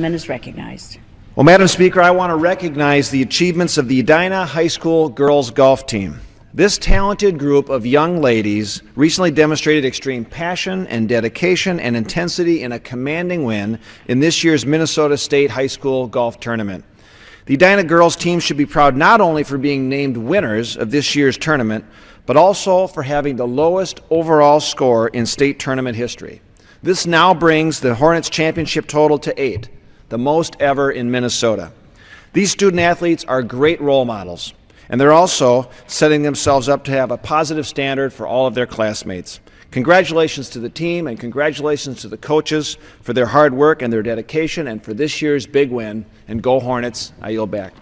gentleman is recognized. Well, Madam Speaker, I want to recognize the achievements of the Edina High School girls golf team. This talented group of young ladies recently demonstrated extreme passion and dedication and intensity in a commanding win in this year's Minnesota State High School Golf Tournament. The Edina girls team should be proud not only for being named winners of this year's tournament, but also for having the lowest overall score in state tournament history. This now brings the Hornets championship total to eight, the most ever in Minnesota. These student athletes are great role models and they're also setting themselves up to have a positive standard for all of their classmates. Congratulations to the team and congratulations to the coaches for their hard work and their dedication and for this year's big win. And go Hornets. I yield back.